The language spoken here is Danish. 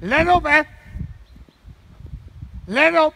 Let op, hè. Eh? Let op.